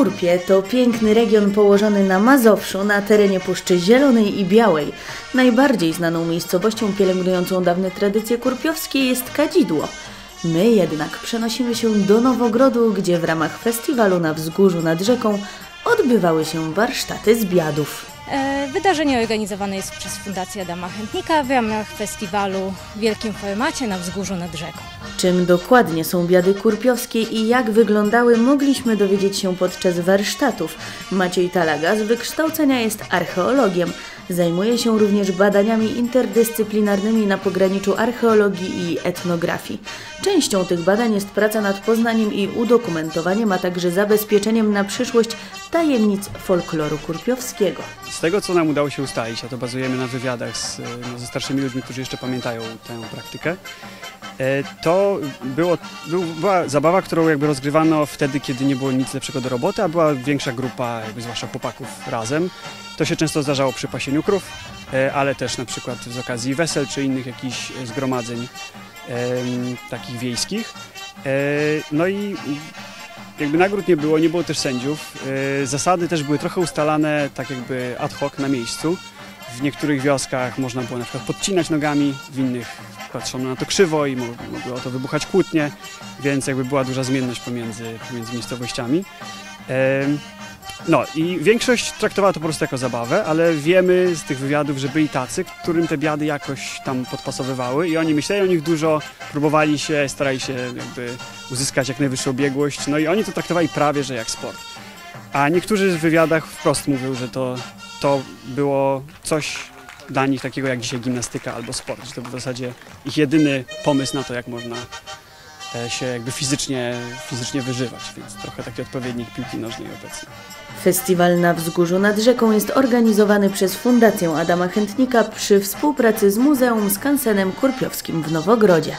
Kurpie to piękny region położony na Mazowszu, na terenie Puszczy Zielonej i Białej. Najbardziej znaną miejscowością pielęgnującą dawne tradycje kurpiowskie jest Kadzidło. My jednak przenosimy się do Nowogrodu, gdzie w ramach festiwalu na wzgórzu nad rzeką odbywały się warsztaty zbiadów. E, Wydarzenie organizowane jest przez Fundację Adama Chętnika w ramach festiwalu w wielkim formacie na wzgórzu nad rzeką. Czym dokładnie są biady kurpiowskie i jak wyglądały, mogliśmy dowiedzieć się podczas warsztatów. Maciej Talaga z wykształcenia jest archeologiem. Zajmuje się również badaniami interdyscyplinarnymi na pograniczu archeologii i etnografii. Częścią tych badań jest praca nad poznaniem i udokumentowaniem, a także zabezpieczeniem na przyszłość tajemnic folkloru kurpiowskiego. Z tego, co nam udało się ustalić, a to bazujemy na wywiadach z, no, ze starszymi ludźmi, którzy jeszcze pamiętają tę praktykę, e, to było, był, była zabawa, którą jakby rozgrywano wtedy, kiedy nie było nic lepszego do roboty, a była większa grupa, jakby zwłaszcza chłopaków razem. To się często zdarzało przy pasieniu krów, e, ale też na przykład z okazji wesel czy innych jakichś zgromadzeń takich wiejskich. E, No i jakby nagród nie było, nie było też sędziów. Yy, Zasady też były trochę ustalane tak jakby ad hoc na miejscu. W niektórych wioskach można było na przykład podcinać nogami, w innych patrzono na to krzywo i mo- mogło o to wybuchać kłótnie, więc jakby była duża zmienność pomiędzy, pomiędzy miejscowościami. No i większość traktowała to po prostu jako zabawę, ale wiemy z tych wywiadów, że byli tacy, którym te biady jakoś tam podpasowywały i oni myśleli o nich dużo, próbowali się, starali się jakby uzyskać jak najwyższą biegłość, no i oni to traktowali prawie, że jak sport. A niektórzy w wywiadach wprost mówią, że to, to było coś dla nich takiego jak dzisiaj gimnastyka albo sport, że to był w zasadzie ich jedyny pomysł na to, jak można się jakby fizycznie, fizycznie wyżywać, więc trochę taki odpowiednik piłki nożnej obecnie. Festiwal na wzgórzu nad rzeką jest organizowany przez Fundację Adama Chętnika przy współpracy z Muzeum Skansenem Kurpiowskim w Nowogrodzie.